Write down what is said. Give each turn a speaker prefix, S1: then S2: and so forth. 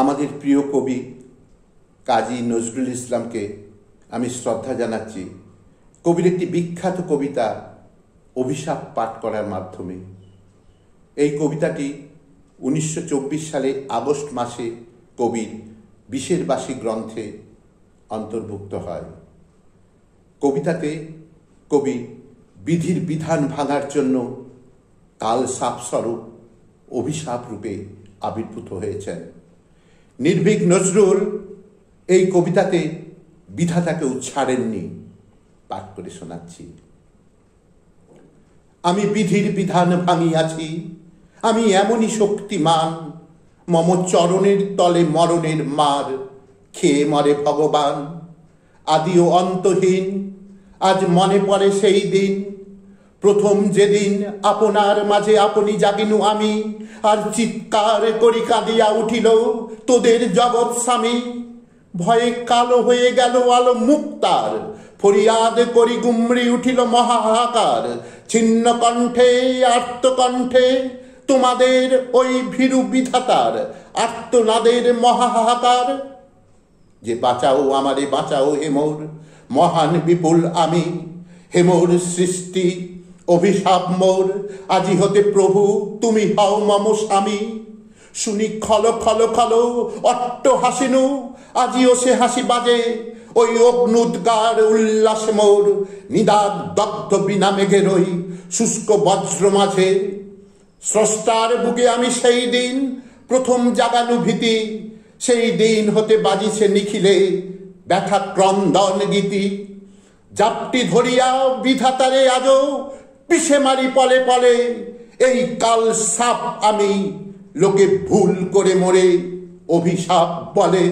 S1: আমাদের প্রিয় কবি কাজী নজরুল ইসলামকে আমি শ্রদ্ধা জানাচ্ছি। কবির একটি বিখ্যাত কবিতা অভিশাপ পাঠ করার মাধ্যমে। এই কবিতাটি উনিশশো চব্বিশ সালে আগস্ট মাসে কবির বিশের বাসী গ্রন্থে অন্তর্ভুক্ত হয়। কবিতাতে কবি বিধির বিধান ভাঙার জন্য কাল সাপস্বরূপ অভিশাপ রূপে আবির্ভূত হয়েছেন। নির্ভীক নজরুল এই কবিতাতে বিধাতাকে উচ্ছাড়েননি, পাঠ করে শোনাচ্ছি। আমি বিধির বিধান ভাঙিয়াছি, আমি এমনই শক্তিমান, মম চরণের তলে মরণের মার, খেয়ে মরে ভগবান আদি ও অন্তহীন, আজ মনে পড়ে সেই দিন প্রথম যেদিন আপনার মাঝে আপনি জাগিনু আমি, আর চিৎকার করি কাঁদিয়া উঠিল, তোদের জগৎ স্বামী, ভয়ে কালো হয়ে গেল আলো মুক্তার ফরিয়াদ করি গুমরি উঠিল মহাহাকার ছিন্ন কণ্ঠে, আর্তকণ্ঠে তোমাদের ওই ভীরু বিধাতার আর্তনাদের মহাহাকার যে বাঁচাও আমারে, বাঁচাও হেমোর, মহান বিপুল আমি, হেমোর সৃষ্টি অভিশাপ মোর, আজি হতে প্রভু, তুমি হও মম স্বামী। শুনি খল খল খল, অট্ট হাসিনু, আজিও সে হাসি বাজে। ওই অগ্নুদ্গার উল্লাস মোর নিদাগ দগ্ধ বিনা মেঘের ওই শুষ্ক বজ্র মাঝে। স্রষ্টার বুকে আমি সেই দিন প্রথম জাগানু ভীতি। সেই দিন হতে বাজিছে নিখিলে ব্যথা ক্রন্দন গীতি। জাপটি ধরিয়া বিধাতারে আজও পিসে মারি পলে পলে এই কাল সাপ আমি লোকে ভুল করে মরে অভিশাপ বলে।